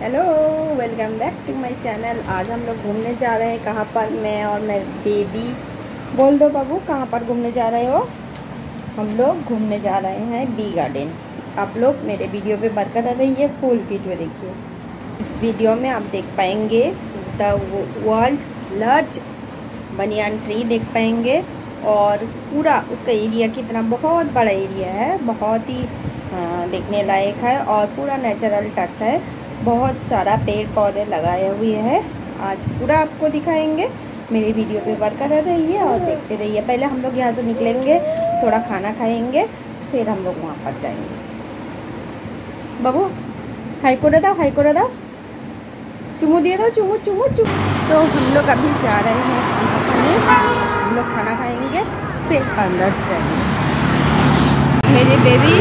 Hello welcome back to my channel आज हम लोग घूमने जा रहे हैं कहाँ पर? मैं और मेरे बेबी बोल दो बाबू, कहाँ पर घूमने जा रहे हो? हम लोग घूमने जा रहे हैं बी गार्डन आप लोग मेरे वीडियो पे बरकरार रहिए फुल वीडियो देखिए। इस वीडियो में आप देख पाएँगे the world large banyan tree देख पाएँगे और पूरा उसका एरिया कितना, बहुत बड़ा एरिया है, बहुत ही देखने लायक है और पूरा नेचुरल टच है। बहुत सारा पेड़ पौधे लगाए हुए हैं। आज पूरा आपको दिखाएँगे। मेरी वीडियो पे बरकरार रहिए और देखते रहिए। पहले हम लोग यहाँ से निकलेंगे, थोड़ा खाना खाएँगे, फिर हम लोग वहाँ पर जाएँगे। बाबू हाई को दाओ हाई को दाओ चुमू दिए दो चुमू चुमू चुमू तो हम लोग अभी जा रहे हैं खाने हम लोग खाना खाएँगे, फिर अंदर जाएँगे। मेरी बेबी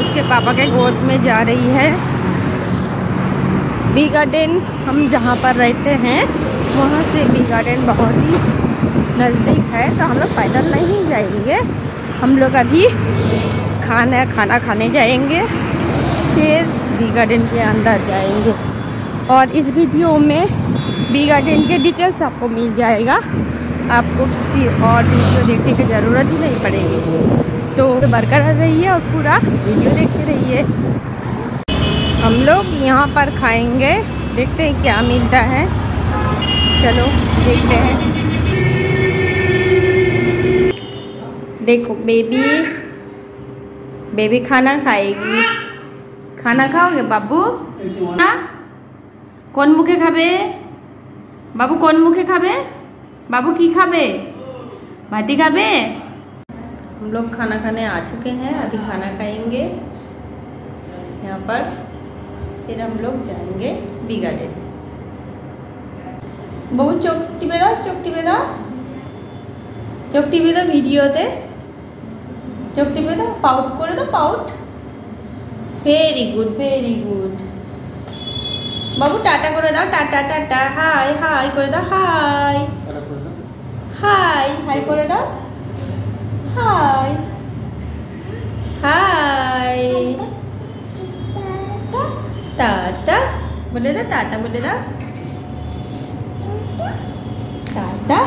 उसके पापा के गोद में जा रही है। बी गार्डन, हम जहाँ पर रहते हैं, वहाँ से बी गार्डन बहुत ही नज़दीक है तो हम लोग पैदल नहीं जाएँगे। हम लोग अभी खाना खाना खाने जाएँगे, फिर बी गार्डन के अंदर जाएँगे। और इस वीडियो में बी गार्डन के डिटेल्स आपको मिल जाएगा। आपको किसी और वीडियो देखने की ज़रूरत ही नहीं पड़ेगी। तो बरकरार रहिए और पूरा वीडियो देखते रहिए। हम लोग यहाँ पर खाएँगे। देखते हैं क्या मिलता है। चलो, देखते हैं। देखो बेबी बेबी खाना खाएगी। खाना खाओगे, बाबू? हाँ? कौन मुखे खाबे? बाबू, कौन मुखे खाबे? बाबू, की खाबे? भाती खाबे? हम लोग खाना खाने आ चुके हैं। अभी खाना खाएँगे। यहाँ पर। फिर हम लोग जाएंगे बी गार्डन বহু চোখ টিপে দাও চোখ টিপে দাও চোখ টিপে দাও ভিডিওতে চোখ টিপে দাও পাউট করে দাও pout very good very good বাবু টাটা করে দাও টাটা টাটা হাই হাই করে দাও হাই হাই হাই করে দাও হাই হাই ताता बोले ना ताता बोले ना ताता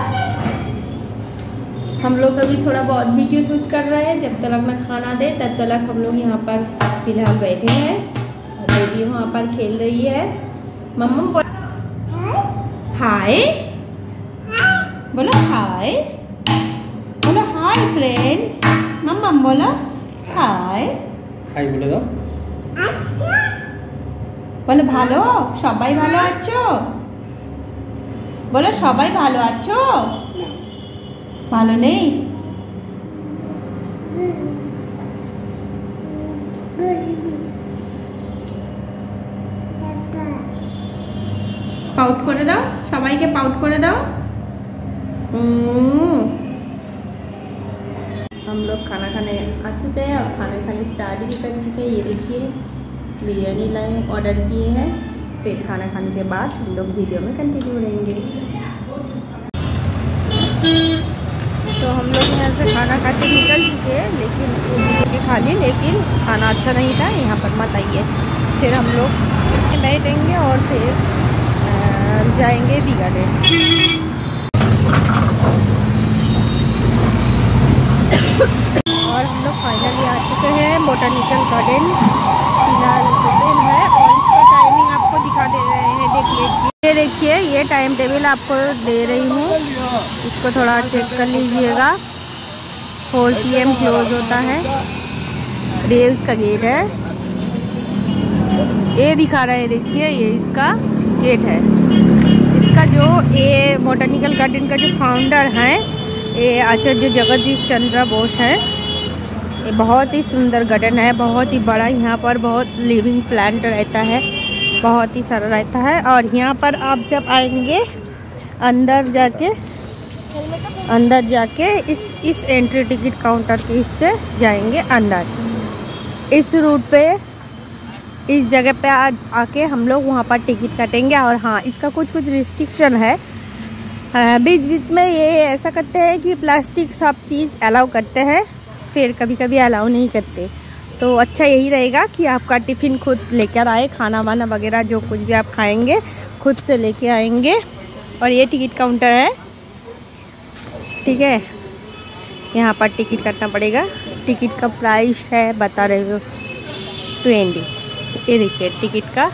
हम लोग अभी थोड़ा बहुत वीडियो शूट कर रहे हैं। जब तक मैं खाना दे, तब तक हम लोग यहाँ पर फ़िलहाल बैठे हैं। और बेबी वहाँ पर खेल रही है। मम्मा, बोल। हाय। बोलो हाय। बोलो हाय फ्रेंड मम्मा, बोलो हाय। हाय, बोलो दो বলো ভালো সবাই ভালো আছো বলো সবাই ভালো আছো ভালো নেই পাউট করে দাও সবাইকে পাউট করে দাও हम लोग खाना खाने आ चुके हैं और खाना खाने स्टार्ट भी कर चुके हैं ये देखिए बिरयानी लाए ऑर्डर किए हैं। फिर खाना खाने के बाद हम लोग वीडियो में कंटिन्यू रहेंगे। तो हम लोग यहाँ से खाना खाते निकल चुके हैं, लेकिन खा ली लेकिन खाना अच्छा नहीं था, यहाँ पर मत आइए। फिर हम लोग बैठेंगे और फिर जाएँगे गार्डन और हम लोग फाइनली आ चुके हैं बोटानिकल गार्डन फ़िलहाल दिन है और इसका टाइमिंग आपको दिखा दे हैं ये देखिए, ये टाइम टेबल आपको दे रही हूँ। इसको थोड़ा चेक कर लीजिएगा। फोर पी एम क्लोज होता है। रेल्स का गेट है। ये दिखा रहा है, देखिए, ये इसका गेट है। इसका जो ये बोटानिकल गार्डन का जो फाउंडर है, ये आचार्य जगदीश चंद्र बोस है। ये बहुत ही सुंदर गार्डन है, बहुत ही बड़ा यहाँ पर, बहुत लिविंग प्लांट रहता है। बहुत ही सारा रहता है और यहाँ पर आप जब आएँगे अंदर जाके अंदर जाके इस इस एंट्री टिकट काउंटर के इससे जाएँगे अंदर। इस रूट पे इस जगह पे आ, आके हम लोग वहाँ पर टिकट कटेंगे और हाँ इसका कुछ कुछ रिस्ट्रिक्शन है बीच बीच में ये ऐसा करते हैं कि प्लास्टिक सब चीज़ अलाउ करते हैं फिर कभी कभी अलाउ नहीं करते। तो अच्छा यही रहेगा कि आपका टिफ़िन खुद लेकर आए, खाना वाना वगैरह जो कुछ भी आप खाएँगे, खुद से लेके आएँगे। और ये टिकट काउंटर है। ठीक है? यहाँ पर टिकट काटना पड़ेगा। टिकट का प्राइस है, बता रहे हो, ट्वेंटी। ये देखिए, टिकट का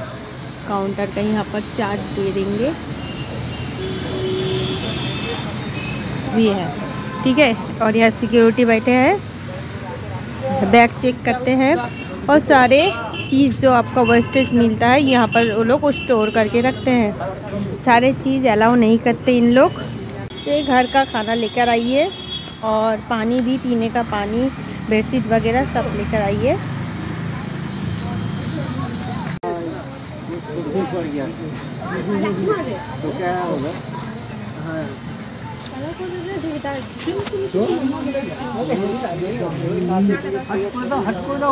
काउंटर का यहाँ पर चार्ज दे देंगे। भी है। ठीक है? और यहाँ सिक्योरिटी बैठे हैं। बैग चेक करते हैं और सारे चीज़ जो आपका वेस्टेज मिलता है, यहाँ पर वो लोग स्टोर करके रखते हैं। सारे चीज़ अलाउ नहीं करते इन लोग। से घर का खाना लेकर आइए और पानी भी, पीने का पानी बेडशीट वगैरह सब लेकर आइए। तो क्या होगा? हाँ।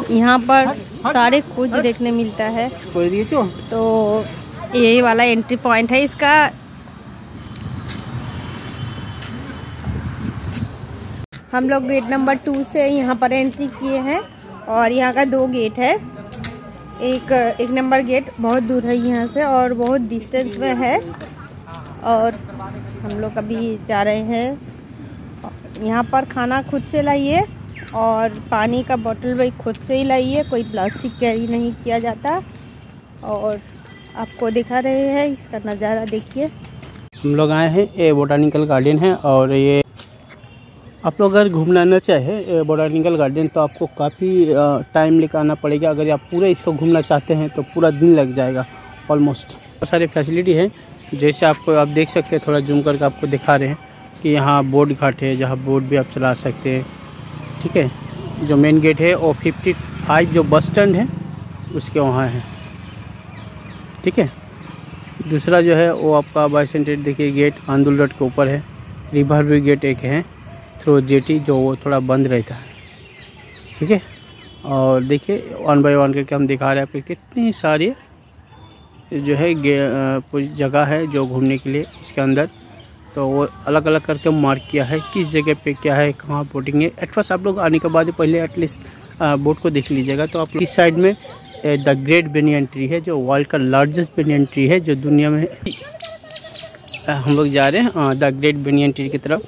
यहाँ पर सारे कुछ देखने मिलता है। तो यही वाला एंट्री पॉइंट है इसका। हम लोग गेट नंबर टू से यहाँ पर एंट्री किए हैं और यहाँ का दो गेट है। एक एक नंबर गेट बहुत दूर है यहाँ से और बहुत डिस्टेंस में है। और हम लोग अभी जा रहे हैं। यहाँ पर खाना खुद से लाइए और पानी का बोतल भाई खुद से ही लाइए, कोई प्लास्टिक कैरी नहीं किया जाता। और आपको दिखा रहे हैं, इसका नज़ारा देखिए। हम लोग आए हैं, ये बोटानिकल गार्डन है और ये आप लोग अगर घूमना न चाहे बोटानिकल गार्डन तो आपको काफ़ी टाइम लेकर आना पड़ेगा। अगर आप पूरा इसको घूमना चाहते हैं तो पूरा दिन लग जाएगा ऑलमोस्ट बहुत सारी फैसिलिटी है जैसे आपको आप देख सकते हैं, थोड़ा जूम करके आपको दिखा रहे हैं कि यहाँ बोट घाट है, जहाँ बोट भी आप चला सकते हैं। ठीक है? जो मेन गेट है, वो फिफ्टी फाइव जो बस स्टैंड है, उसके वहाँ है। ठीक है? दूसरा जो है, वो आपका बाई सेंटेड देखिए गेट आंदुल रोड के ऊपर है। रिवर भी गेट एक है थ्रू जेटी जो वो थोड़ा बंद रहता है। ठीक है? और देखिए वन बाय वन करके हम दिखा रहे हैं आपको कितनी सारी जो है कुछ जगह है जो घूमने के लिए इसके अंदर। तो वो अलग अलग करके मार्क किया है किस जगह पे क्या है कहाँ बोटिंग है। एटफर्स्ट आप लोग आने के बाद पहले एटलीस्ट बोट को देख लीजिएगा। तो आप इस साइड में द ग्रेट बेनियन ट्री है जो वर्ल्ड का लार्जेस्ट बेनियन ट्री है जो दुनिया में हम लोग जा रहे हैं द ग्रेट बेनियन ट्री की तरफ़।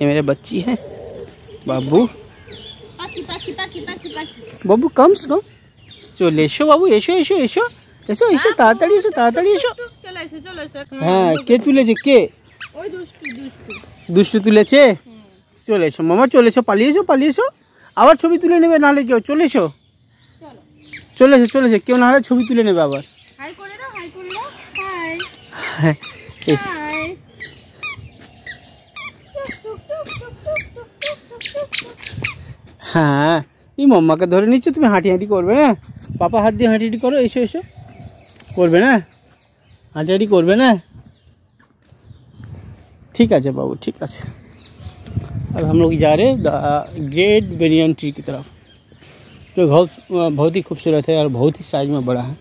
ये मेरे बच्ची है बाबू। बाबू कम से कम। चलो लेशो बाबू ऐशो यशो ऐशो এসো এসো তাড়াতাড়ি এসো তাড়াতাড়ি এসো। চলে এসো চলে এসো। হ্যাঁ কে তুলেছে কে? দুষ্টু তুলেছে? চলে এসো মামা চলে এসো পালিয়ে এসো পালিয়ে এসো। আবার ছবি তুলে নেবে নাহলে কেউ চলে এসো। চলে এসো চলে এসো কেউ নাহলে ছবি তুলে নেবে আবার। হ্যাঁ এস। হ্যাঁ এই মাম্মাকে ধরে নিচ্ছ তুমি হাঁটি হাঁটি করবে না পাপা হাত দিয়ে হাঁটি হাঁটি করো এসো এসো। করবে না হাঁটি হাঁটি করবে না ठीक है बाबू ठीक है अब हम लोग जा रहे हैं ग्रेट बेनियन ट्री की तरफ जो बहुत बहुत ही खूबसूरत है और बहुत ही साइज में बड़ा है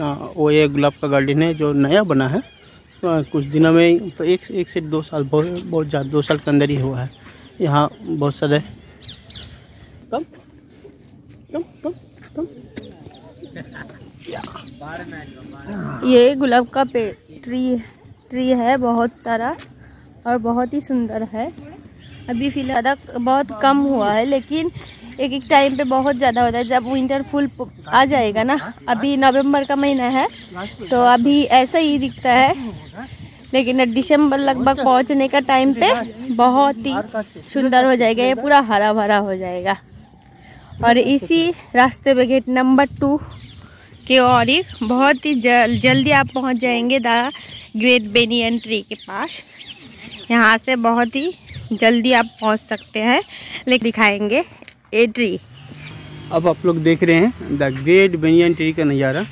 आ, वो ये गुलाब का गार्डन है जो नया बना है आ, कुछ दिनों में तो एक एक से दो साल बहुत बहुत ज़्यादा दो साल के अंदर ही हुआ है यहाँ बहुत सारे कम कम कम कम ये गुलाब का पे, ट्री ट्री है बहुत सारा और बहुत ही सुंदर है। अभी फ़िलहाल बहुत कम हुआ है, लेकिन एक एक टाइम पे बहुत ज़्यादा होता है। जब विंटर फुल आ जाएगा ना, अभी नवंबर का महीना है तो अभी ऐसा ही दिखता है। लेकिन दिसंबर लगभग पहुँचने का टाइम पे बहुत ही सुंदर हो जाएगा, ये पूरा हरा भरा हो जाएगा। और इसी रास्ते पे गेट नंबर टू के और ही बहुत ही जल, जल्दी आप पहुँच जाएँगे द ग्रेट बेनियन ट्री के पास। यहाँ से बहुत ही जल्दी आप पहुँच सकते हैं। लेकिन दिखाएँगे ए ट्री। अब आप लोग देख रहे हैं द ग्रेट बेनियन ट्री का नज़ारा।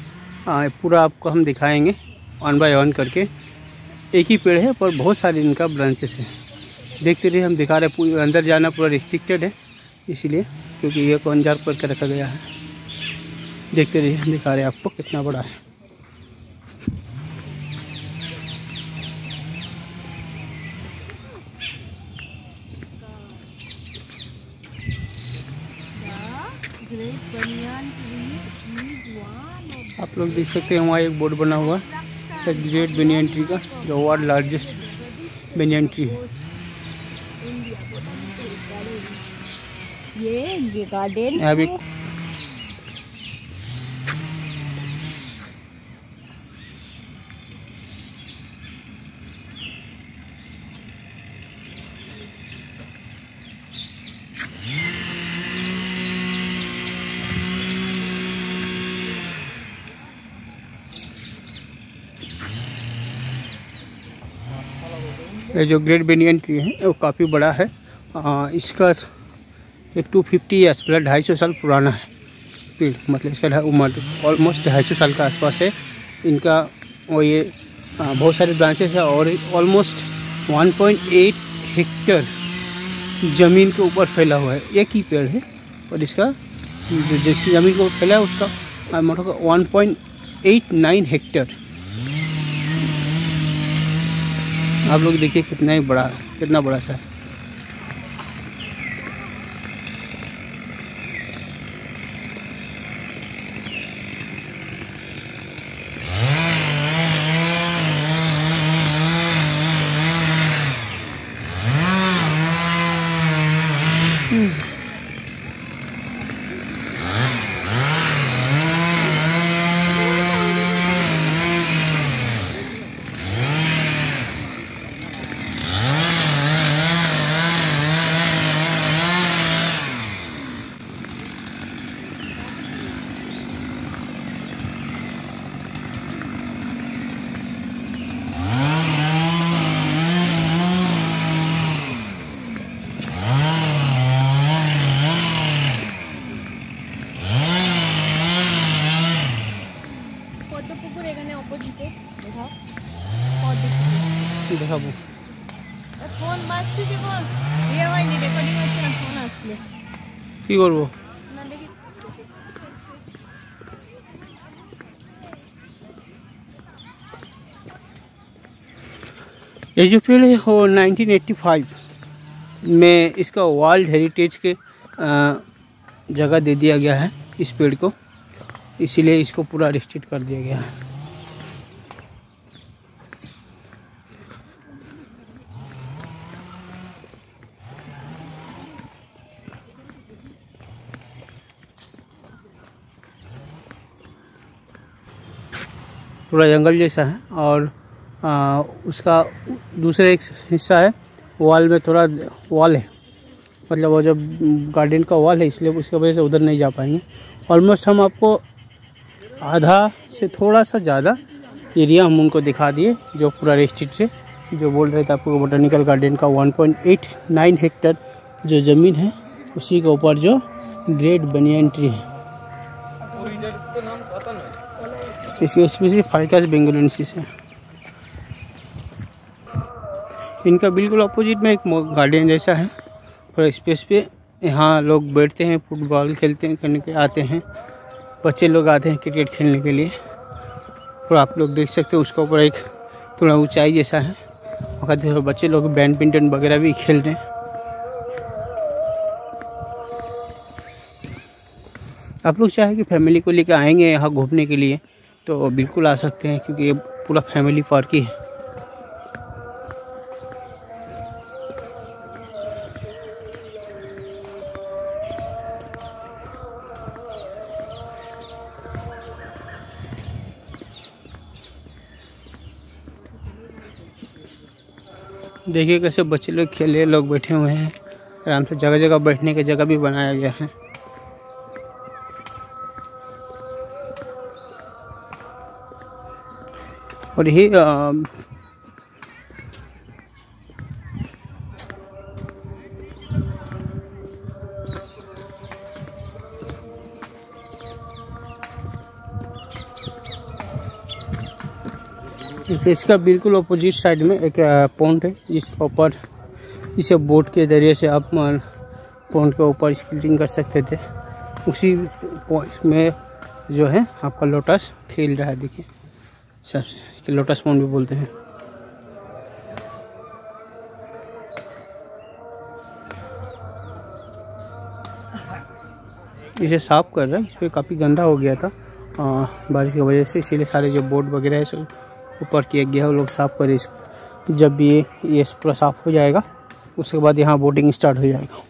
पूरा आपको हम दिखाएँगे वन बाय वन करके। एक ही पेड़ है पर बहुत सारे इनका ब्रांचेस हैं। देखते रहिए हम दिखा रहे हैं अंदर जाना पूरा रिस्ट्रिक्टेड है इसीलिए क्योंकि ये को अंजार करके रखा गया है। देखते रहिए दिखा रहे आपको कितना बड़ा है। आप लोग देख सकते हैं वहाँ एक बोर्ड बना हुआ है ग्रेट बेनियन ट्री का जो वर्ल्ड लार्जेस्ट बेनियन ट्री है। ये गार्डन ये जो ग्रेट बेनियन ट्री है वो काफ़ी बड़ा है। आ, इसका ये टू फिफ्टी ईयर्स मतलब ढाई सौ साल पुराना है। पेड़ मतलब इसका उम्र ऑलमोस्ट ढाई सौ साल का आसपास है। इनका वो ये बहुत सारे ब्रांचेस है और ऑलमोस्ट 1.8 हेक्टर ज़मीन के ऊपर फैला हुआ है। एक ही पेड़ है और इसका जिसकी ज़मीन के फैला है उसका मतलब one point eight nine hectare आप लोग देखिए कितना ही बड़ा कितना बड़ा सा है কী করবো না দেখি ये जो पेड़ है वो 1985 में इसका वर्ल्ड हेरिटेज के अ, जगह दे दिया गया है इस पेड़ को इसीलिए इसको पूरा रिस्ट्रिक्ट कर दिया गया है पूरा जंगल जैसा है और आ, उसका दूसरा एक हिस्सा है वॉल में थोड़ा वॉल है। मतलब वो जब गार्डन का वॉल है इसलिए उसकी वजह से उधर नहीं जा पाएँगे। ऑलमोस्ट हम आपको आधा से थोड़ा सा ज़्यादा एरिया हम उनको दिखा दिए जो पूरा रेस्ट्रिक्ट से जो बोल रहे थे आपको बोटानिकल गार्डन का 1.89 हेक्टर जो ज़मीन है उसी के ऊपर जो ग्रेट बनियन ट्री है। इसकी स्पीसी फाइकस बेंगलुरसिस है इनका बिल्कुल अपोजिट में एक गार्डन जैसा है और स्पेस पे यहाँ लोग बैठते हैं फुटबॉल खेलते हैं, करने के आते हैं। बच्चे लोग आते हैं क्रिकेट खेलने के लिए। और आप लोग देख सकते हो उसके ऊपर एक थोड़ा ऊंचाई जैसा है। वहाँ बच्चे लोग बैडमिंटन वगैरह भी खेल रहे हैं। आप लोग चाहे कि फैमिली को लेकर आएँगे यहाँ घूमने के लिए तो बिल्कुल आ सकते हैं क्योंकि ये पूरा फैमिली पार्क ही है। देखिए कैसे बच्चे लोग खेले लोग बैठे हुए हैं। आराम से जगह जगह बैठने की जगह भी बनाया गया है। और यही इसका बिल्कुल अपोजिट साइड में एक पॉइंट है जिसके ऊपर, इसे बोट के ज़रिए से आप पॉइंट के ऊपर स्केटिंग कर सकते थे। उसी point में जो है आपका लोटस खेल रहा है, देखिए। सबसे लोटस पॉइंट भी बोलते हैं। इसे साफ़ कर रहा है इस पर काफ़ी गंदा हो गया था आ, बारिश की वजह से इसीलिए सारे जो बोर्ड वगैरह है ऊपर किया गया है वो लोग साफ़ करें इसको। जब ये ये पूरा साफ़ हो जाएगा उसके बाद यहाँ बोटिंग स्टार्ट हो जाएगा।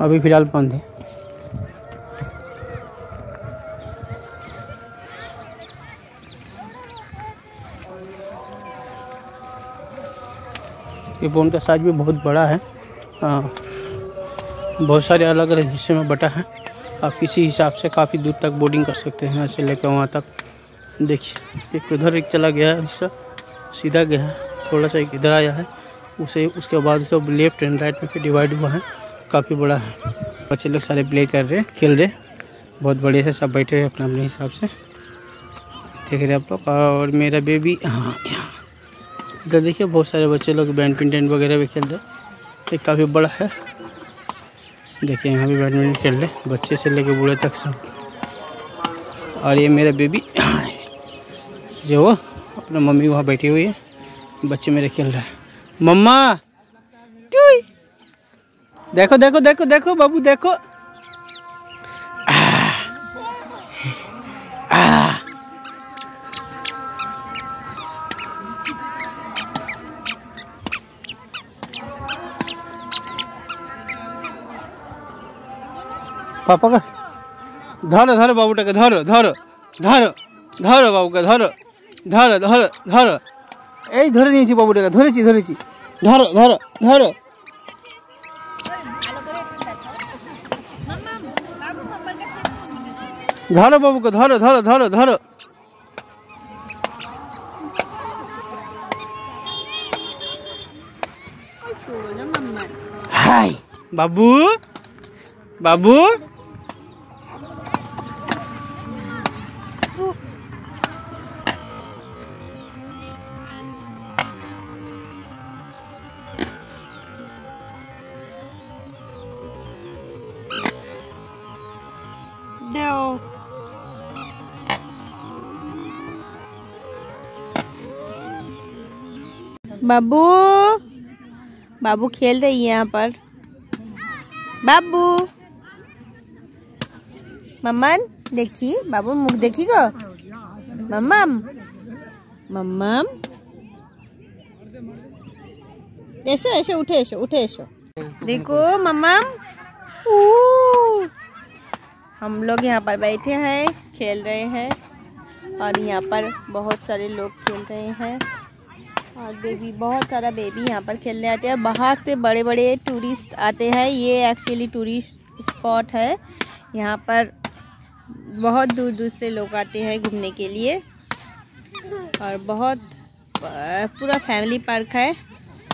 अभी फ़िलहाल बंद है। ये बोन का साइज़ भी बहुत बड़ा है। बहुत सारे अलग अलग हिस्से में बटा है। आप किसी हिसाब से काफ़ी दूर तक बोर्डिंग कर सकते हैं, ऐसे लेकर वहाँ तक। देखिए, एक उधर एक चला गया है हिस्सा सीधा गया है, थोड़ा सा एक इधर आया है। उसे, उसके बाद सब लेफ़्ट एंड राइट में फिर डिवाइड हुआ है, काफ़ी बड़ा है। बच्चे लोग सारे प्ले कर रहे हैं, खेल रहे बहुत बढ़िया से सब बैठे हैं अपने अपने हिसाब से। देख रहे आप लोग, और मेरा बेबी हाँ इधर देखिए बहुत सारे बच्चे लोग बैडमिंटन वगैरह भी खेल रहे ये काफ़ी बड़ा है। देखिए यहाँ भी बैडमिंटन खेल रहे बच्चे से लेके बूढ़े तक सब। और ये मेरा बेबी जो वो अपना मम्मी वहाँ बैठी हुई है। बच्चे मेरे खेल रहे हैं। मम्मा! देखो देखो देखो देखो बाबू देखो। आ, आ, পাপা কাছে ধরো ধরো বাবুটাকে ধরো ধরো ধরো ধরো বাবুকে ধরো ধরো ধরো ধরো এই ধরে নিয়েছি বাবুটাকে ধরেছি ধরেছি ধরো ধরো ধরো ধরো বাবুকে ধরো ধরো ধরো ধরো হাই বাবু বাবু बाबू बाबू खेल रही है यहाँ पर। बाबू, मम्मन, देखी? बाबू, मुख देखी गो मम्मम मम्मम। ऐसो ऐसो, उठे ऐसो उठे, ऐसो। देखो, मम्मम। हम लोग यहाँ पर बैठे हैं, खेल रहे हैं और यहाँ पर बहुत सारे लोग खेल रहे हैं। और बेबी बहुत सारा बेबी यहाँ पर खेलने आते हैं। बाहर से बड़े बड़े टूरिस्ट आते हैं। ये एक्चुअली टूरिस्ट स्पॉट है। यहाँ पर बहुत दूर दूर से लोग आते हैं घूमने के लिए। और बहुत पूरा फैमिली पार्क है।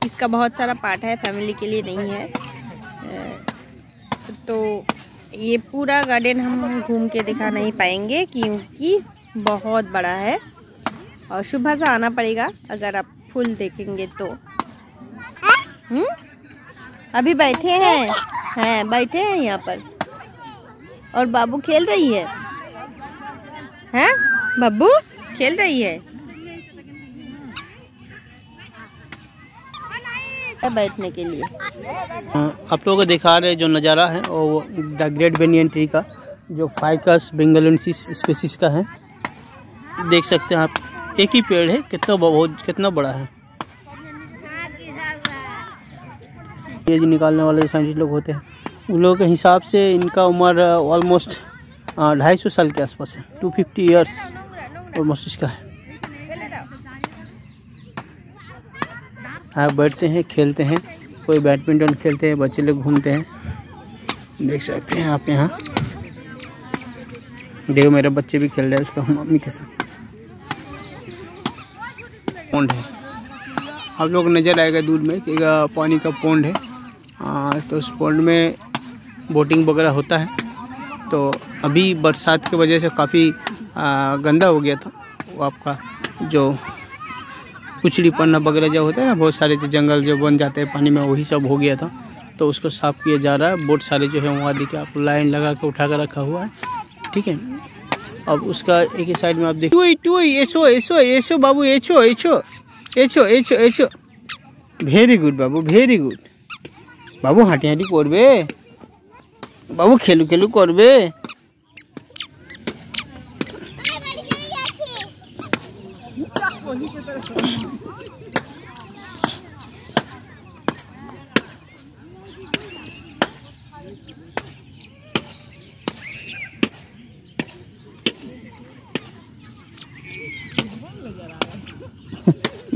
इसका बहुत सारा पार्ट है। फैमिली के लिए नहीं है। तो ये पूरा गार्डन हम घूम के दिखा नहीं पाएँगे क्योंकि बहुत बड़ा है। और सुबह से आना पड़ेगा अगर आप फुल देखेंगे तो। हम्म? अभी बैठे हैं। हैं, बैठे हैं यहाँ पर। और बाबू खेल रही है? हैं? बाबू, खेल रही है? बैठने के लिए। आप लोगों को दिखा रहे जो नज़ारा है वो द ग्रेट बेनियन ट्री का, जो फाइकस बेंगलोनसिस स्पेसिस का है। देख सकते हैं आप। एक ही पेड़ है, कितना बहुत कितना बड़ा है? ये जो निकालने वाले साइंटिस्ट लोग होते हैं, उन लोगों के हिसाब से इनका उम्र ऑलमोस्ट ढाई सौ साल के आसपास है। टू फिफ्टी ईयर्स ऑलमोस्ट इसका है। हाँ बैठते हैं, खेलते हैं, कोई बैडमिंटन खेलते हैं, बच्चे लोग घूमते हैं। देख सकते हैं आप यहाँ। देखो मेरे बच्चे भी खेल रहे हैं उसका मम्मी के साथ। पौंड है। आप लोग नज़र आएगा दूर में कि पानी का पौंड है। आ, तो उस पौंड में बोटिंग वगैरह होता है। तो अभी बरसात की वजह से काफ़ी गंदा हो गया था। वो आपका जो कुचड़ी पन्ना वगैरह जो होता है ना बहुत सारे जो जंगल जो बन जाते हैं पानी में वही सब हो गया था। तो उसको साफ़ किया जा रहा है। बोट सारे जो है वहाँ देखिए आपको लाइन लगा के उठा कर रखा हुआ है। ठीक है। अब उसका एक ही साइड में आप देखिए टुई एसो एसो एसो बाबू echo echo echo echo echo very good बाबू भेरी गुड बाबू হাঁটি হাঁটি করবে বাবু খেলু খেলু করবে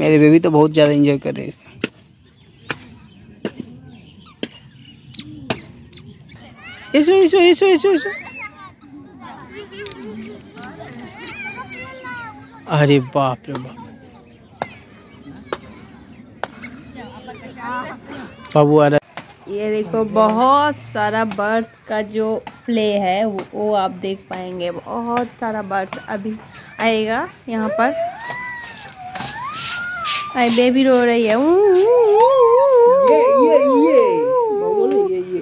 मेरे बेबी तो बहुत ज़्यादा एंजॉय कर रहे हैं इसो इसो इसो इसो इसो अरे बाप रे बाप। बाबू आ रहा। ये देखो बहुत सारा बर्ड्स का जो प्ले है वो, वो आप देख पाएँगे। बहुत सारा बर्ड्स अभी आएगा यहाँ पर। आई बेबी रो रही है ये ये ये ये ये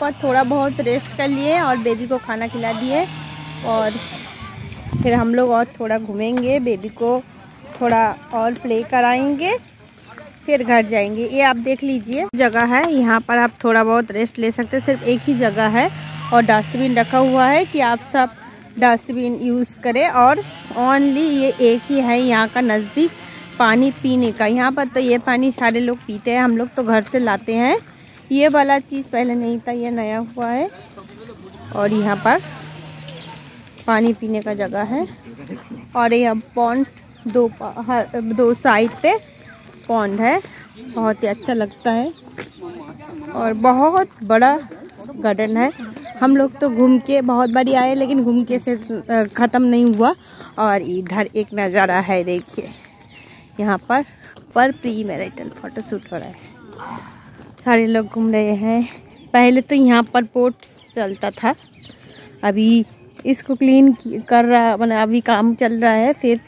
पर थोड़ा बहुत रेस्ट कर लिए और बेबी को खाना खिला दिए और फिर हम लोग और थोड़ा घूमेंगे। बेबी को थोड़ा और प्ले कराएँगे फिर घर जाएँगे। ये आप देख लीजिए। जगह है यहाँ पर आप थोड़ा बहुत रेस्ट ले सकते हैं। सिर्फ़ एक ही जगह है और डस्टबिन रखा हुआ है कि आप सब डस्टबिन यूज़ करें और ओनली ये एक ही है यहाँ का नज़दीक पानी पीने का। यहाँ पर तो ये पानी सारे लोग पीते हैं, हम लोग तो घर से लाते हैं। ये वाला चीज़ पहले नहीं था, ये नया हुआ है। और यहाँ पर पानी पीने का जगह है। और ये पॉन्ड दो हर, दो साइड पे पॉन्ड है। बहुत ही अच्छा लगता है। और बहुत बड़ा गार्डन है। हम लोग तो घूम के बहुत बारी आए, लेकिन घूम के से ख़त्म नहीं हुआ। और इधर एक नज़ारा है, देखिए। यहाँ पर पर प्री मैरिटल फ़ोटो शूट हो रहा है। सारे लोग घूम रहे हैं। पहले तो यहाँ पर पोर्ट चलता था। अभी इसको क्लीन कर रहा मतलब अभी काम चल रहा है। फिर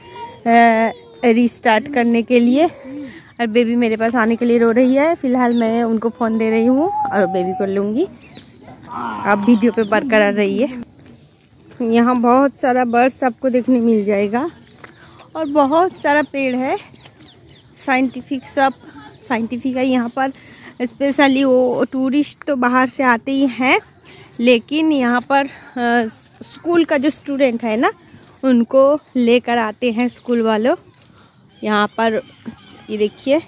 रिस्टार्ट करने के लिए। और बेबी मेरे पास आने के लिए रो रही है। फ़िलहाल मैं उनको फ़ोन दे रही हूँ और बेबी को लूँगी। आप वीडियो पे बरकरार रहिए। यहाँ बहुत सारा बर्ड्स आपको देखने मिल जाएगा। और बहुत सारा पेड़ है। साइंटिफिक सब, साइंटिफिक है यहाँ पर। स्पेशली वो टूरिस्ट तो बाहर से आते ही हैं। लेकिन यहाँ पर स्कूल का जो स्टूडेंट है ना, उनको लेकर आते हैं स्कूल वालों। यहाँ पर, ये देखिए।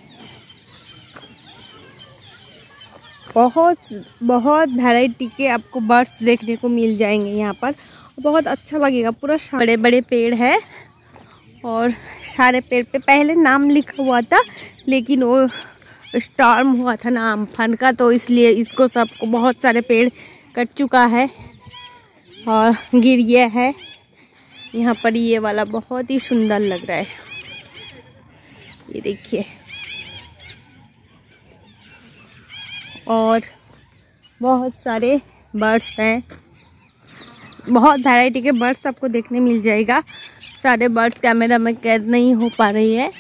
बहुत बहुत वैरायटी के आपको बर्ड्स देखने को मिल जाएँगे यहाँ पर। बहुत अच्छा लगेगा, पूरा बड़े बड़े पेड़ है और सारे पेड़ पे पहले नाम लिखा हुआ था, लेकिन वो स्टॉर्म हुआ था ना अम्फन का तो इसलिए इसको सबको बहुत सारे पेड़ कट चुका है और गिर गया है। यहाँ पर ये वाला बहुत ही सुंदर लग रहा है। ये देखिए। और बहुत सारे बर्ड्स हैं। बहुत वैरायटी के बर्ड्स आपको देखने मिल जाएगा। सारे बर्ड्स कैमरा में कैद नहीं हो पा रही है।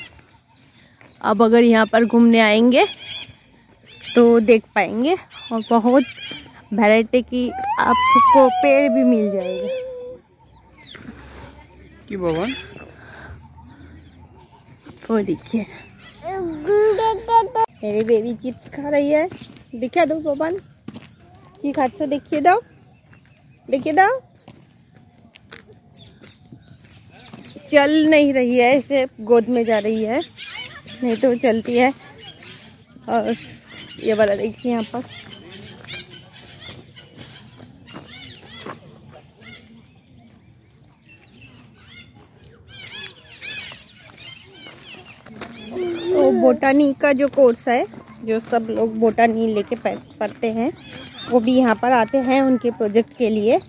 अब अगर यहाँ पर घूमने आएँगे तो देख पाएँगे और बहुत वैरायटी की आपको पेड़ भी मिल जाएगा। की भगवान? वो देखिए। मेरी बेबी चिप्स खा रही है। दिखा दो पवन की खाचो देखिए दो देखिए दो चल नहीं रही है इसे गोद में जा रही है नहीं तो चलती है और ये वाला देखिए यहाँ पर बोटानी का जो कोर्स है जो सब लोग बोटा बोटानी लेके पढ़- पढ़ते हैं, वो भी यहाँ पर आते हैं उनके प्रोजेक्ट के लिए।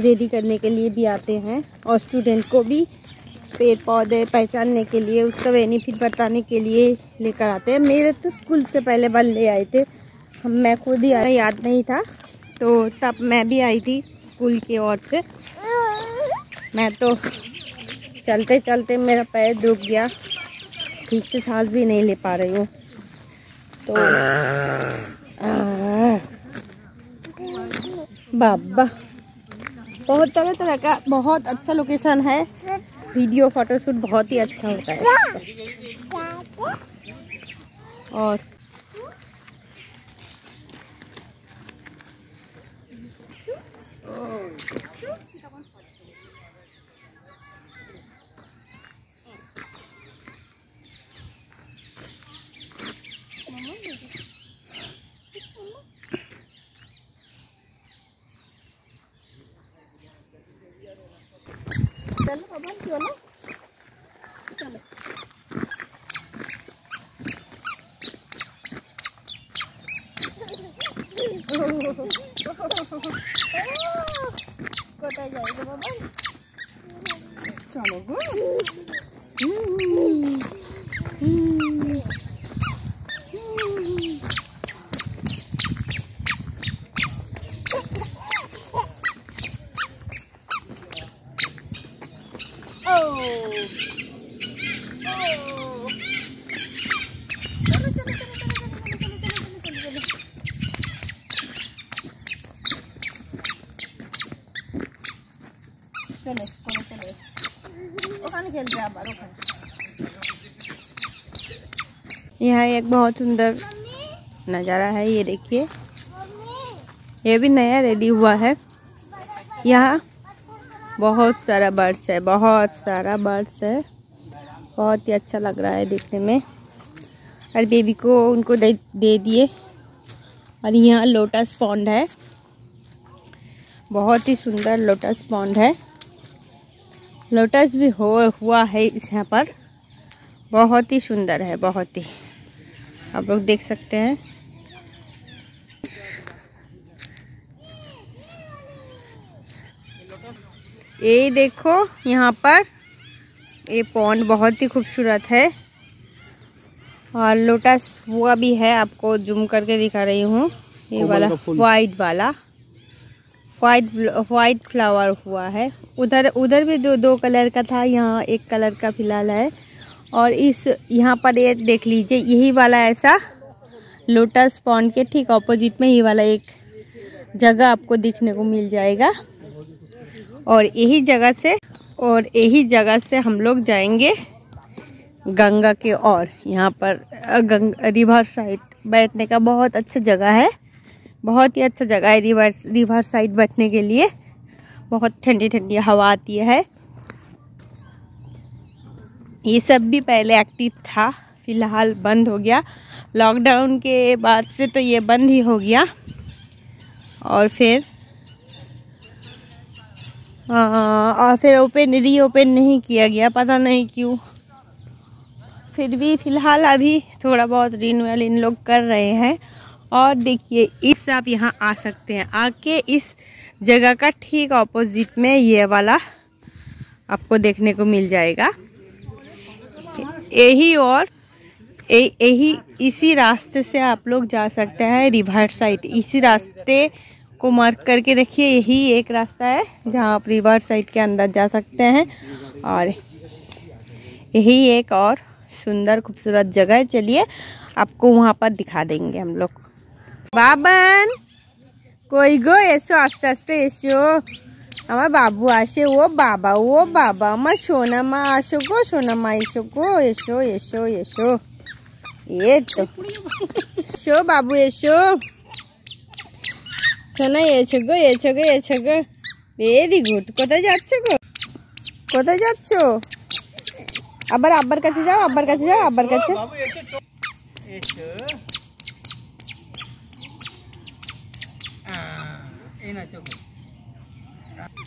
रेडी करने के लिए भी आते हैं और स्टूडेंट को भी पेड़ पौधे पहचानने के लिए, उसका बेनिफिट बताने के लिए लेकर आते हैं। मेरे तो स्कूल से पहले बार ले आए थे। मैं खुद ही याद नहीं था। तो तब मैं भी आई थी स्कूल की ओर से। मैं तो चलते चलते मेरा पैर दुख गया। ठीक से सांस भी नहीं ले पा रही हूँ। तो बाबा। बहुत तरह तरह का बहुत अच्छा लोकेशन है। वीडियो फोटोशूट बहुत ही अच्छा होता है। और Dala pa ba? Yun na. Dala. Kota jai ko ba ba? Chalo go. Mm. Mm. एक बहुत सुंदर नज़ारा है, ये देखिए। ये भी नया रेडी हुआ है। यहाँ बहुत सारा बर्ड्स है, बहुत सारा बर्ड्स है। बहुत ही अच्छा लग रहा है देखने में। और बेबी को उनको दे दे दिए। और यहाँ लोटस पॉन्ड है। बहुत ही सुंदर लोटस पॉन्ड है। लोटस भी हो, हुआ है इस यहाँ पर। बहुत ही सुंदर है, बहुत ही। आप लोग देख सकते हैं। ये देखो यहाँ पर ये पॉन्ड बहुत ही खूबसूरत है। और लोटस हुआ भी है आपको जूम करके दिखा रही हूँ। ये वाला वाइट वाला। वाइट वाइट फ्लावर हुआ है। उधर उधर भी दो दो कलर का था यहाँ एक कलर का फ़िलहाल है। और इस, यहाँ पर ये देख लीजिए, यही वाला ऐसा लोटस पॉन्ड के ठीक ऑपोजिट में ये वाला एक जगह आपको देखने को मिल जाएगा। और यही जगह से, और यही जगह से हम लोग जाएँगे गंगा के और। यहाँ पर गंग रिवर साइड बैठने का बहुत अच्छा जगह है। बहुत ही अच्छा जगह है रिवर रिवर साइड बैठने के लिए। बहुत ठंडी ठंडी हवा आती है। ये सब भी पहले एक्टिव था फ़िलहाल बंद हो गया। लॉकडाउन के बाद से तो ये बंद ही हो गया। और फिर? हाँ, और फिर ओपन री ओपन नहीं किया गया पता नहीं क्यों। फिर भी फ़िलहाल अभी थोड़ा बहुत रिन्यूअल इन लोग कर रहे हैं। और देखिए इस आप यहाँ आ सकते हैं। आके इस जगह का ठीक ऑपोजिट में ये वाला आपको देखने को मिल जाएगा। यही और यही इसी रास्ते से आप लोग जा सकते हैं रिवर साइड। इसी रास्ते को मार्क करके रखिए, यही एक रास्ता है जहाँ आप रिवर साइड के अंदर जा सकते हैं। और यही एक और सुंदर खूबसूरत जगह है। चलिए, आपको वहाँ पर दिखा देंगे हम लोग। बाबन, कोई गो ऐसो आस्ते आस्ते ऐसो। আমার বাবু আসে ও বাবা ও বাবা আমার সোনা মা আসো গো সোনা মা এসো গো এসো এসো এসো। এই তো। এসো বাবু এসো। সোনা এসো গো এসো গো এসো গো। Very good. কোথায় যাচ্ছ গো? কোথায় যাচ্ছ? আবার আব্বার কাছে যাও আব্বার কাছে যাও আব্বার কাছে।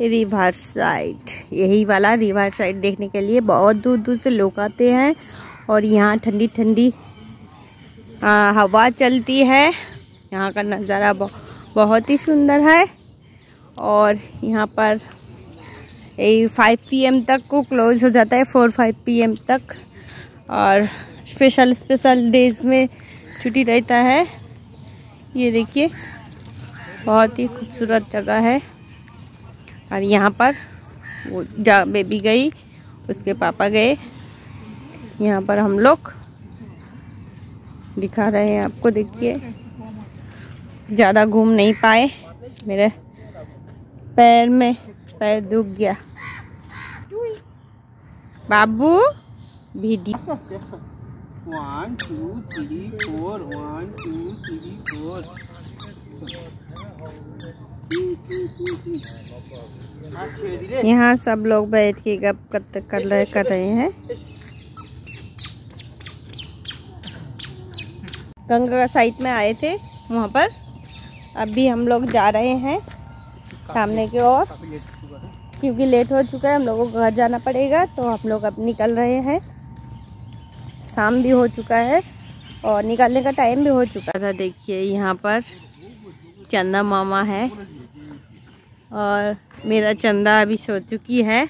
River side. यही वाला रिवर साइड देखने के लिए बहुत दूर दूर से लोग आते हैं और यहाँ ठंडी ठंडी हवा चलती है। यहाँ का नज़ारा बहु- बहुत ही सुंदर है और यहाँ पर यही फाइव पीएम तक को क्लोज हो जाता है फोर फाइव पीएम तक और स्पेशल स्पेशल डेज़ में छुट्टी रहता है। ये देखिए, बहुत ही खूबसूरत जगह है। और यहाँ पर वो जा बेबी गई, उसके पापा गए। यहाँ पर हम लोग दिखा रहे हैं आपको, देखिए। ज़्यादा घूम नहीं पाए। मेरे पैर में पैर दुख गया। बाबू video one two three four one two three यहाँ सब लोग बैठ के गप कर रहे कर रहे हैं। गंगा साइड में आए थे वहाँ पर। अभी हम लोग जा रहे हैं सामने की ओर। क्योंकि लेट हो चुका है, हम लोगों को घर जाना पड़ेगा तो हम लोग अब निकल रहे हैं। शाम भी हो चुका है और निकलने का टाइम भी हो चुका था देखिए, यहाँ पर चंदा मामा है। और मेरा चंदा अभी सो चुकी है।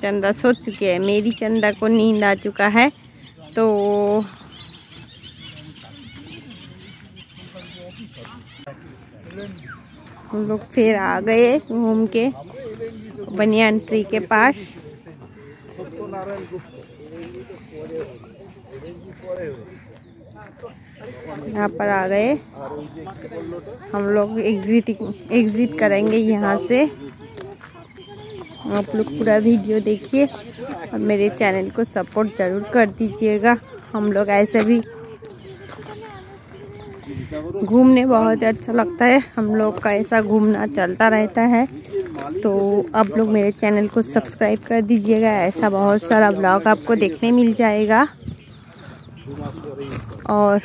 चंदा सो चुकी है। मेरी चंदा को नींद आ चुका है। तो हम लोग फिर आ गए घूम के, बनियान ट्री के पास। यहाँ पर आ गए। हम लोग एग्जिट एग्जिट करेंगे यहाँ से। आप लोग पूरा वीडियो देखिए और मेरे चैनल को सपोर्ट ज़रूर कर दीजिएगा। हम लोग ऐसे भी घूमने बहुत अच्छा लगता है। हम लोग का ऐसा घूमना चलता रहता है। तो आप लोग मेरे चैनल को सब्सक्राइब कर दीजिएगा। ऐसा बहुत सारा ब्लॉग आपको देखने मिल जाएगा। और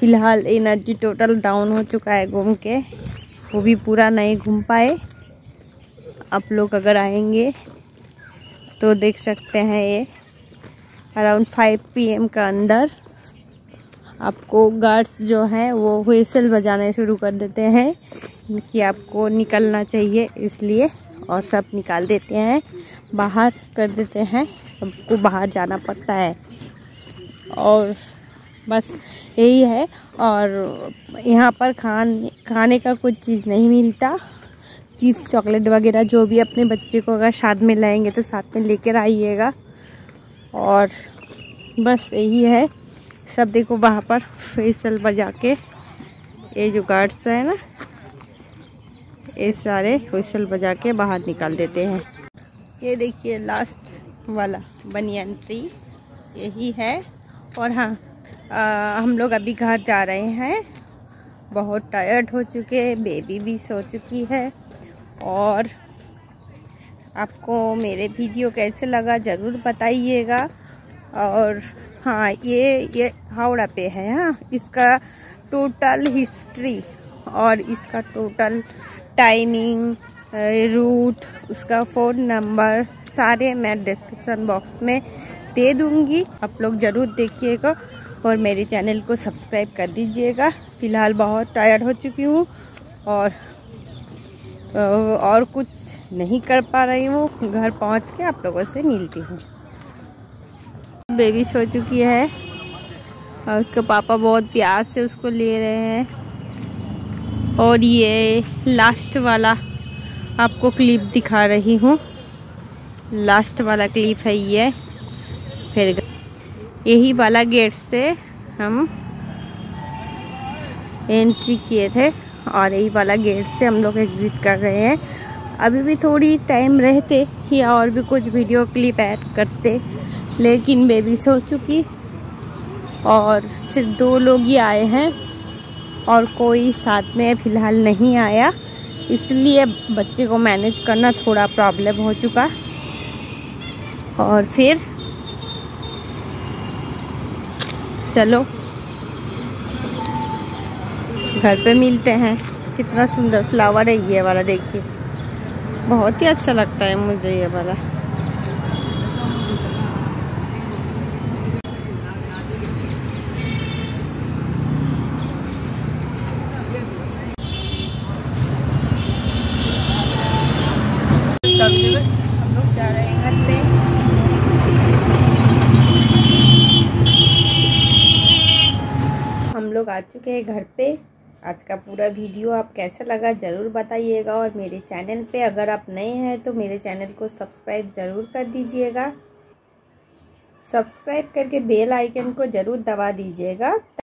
फ़िलहाल एनर्जी टोटल डाउन हो चुका है घूम के। वो भी पूरा नहीं घूम पाए। आप लोग अगर आएँगे तो देख सकते हैं ये। अराउंड फाइव पीएम का अंदर आपको गार्ड्स जो हैं वो व्हीसल बजाने शुरू कर देते हैं कि आपको निकलना चाहिए इसलिए और सब निकाल देते हैं, बाहर कर देते हैं, सबको बाहर जाना पड़ता है। और बस यही है। और यहाँ पर खान, खाने का कुछ चीज़ नहीं मिलता। चिप्स, चॉकलेट वगैरह जो भी अपने बच्चे को अगर साथ में लाएँगे तो साथ में लेकर आइएगा। और बस यही है। सब देखो वहाँ पर फेसल बजा के। ये जो गार्ड्स है ना, ये सारे व्हीसल बजा के बाहर निकाल देते हैं। ये देखिए लास्ट वाला, बनियान ट्री यही है। और हाँ आ, हम लोग अभी घर जा रहे हैं। बहुत टायर्ड हो चुके हैं बेबी भी सो चुकी है। और आपको मेरे वीडियो कैसे लगा ज़रूर बताइएगा। और हाँ ये ये हावड़ा पे है हाँ। इसका टोटल हिस्ट्री और इसका टोटल टाइमिंग रूट उसका फ़ोन नंबर सारे मैं डिस्क्रिप्शन बॉक्स में दे दूँगी। आप लोग ज़रूर देखिएगा। और मेरे चैनल को सब्सक्राइब कर दीजिएगा। फ़िलहाल बहुत टायर्ड हो चुकी हूँ और और कुछ नहीं कर पा रही हूँ। घर पहुँच के आप लोगों से मिलती हूँ। बेबी सो चुकी है और उसके पापा बहुत प्यार से उसको ले रहे हैं। और ये लास्ट वाला आपको क्लिप दिखा रही हूँ। लास्ट वाला क्लिप है ये। फिर यही वाला गेट से हम एंट्री किए थे और यही वाला गेट से हम लोग एग्ज़िट कर रहे हैं। अभी भी थोड़ी टाइम रहते या और भी कुछ वीडियो क्लिप ऐड करते, लेकिन बेबी सो चुकी। और सिर्फ़ दो लोग ही आए हैं और कोई साथ में फ़िलहाल नहीं आया। इसलिए बच्चे को मैनेज करना थोड़ा प्रॉब्लम हो चुका। और फिर चलो। घर पे मिलते हैं। कितना सुंदर फ्लावर है ये वाला, देखिए। बहुत ही अच्छा लगता है मुझे ये वाला हम लोग जा रहे हैं घर पे आ चुके हैं घर पे। आज का पूरा वीडियो आप कैसा लगा ज़रूर बताइएगा और मेरे चैनल पे अगर आप नए हैं तो मेरे चैनल को सब्सक्राइब ज़रूर कर दीजिएगा। सब्सक्राइब करके बेल आइकन को ज़रूर दबा दीजिएगा।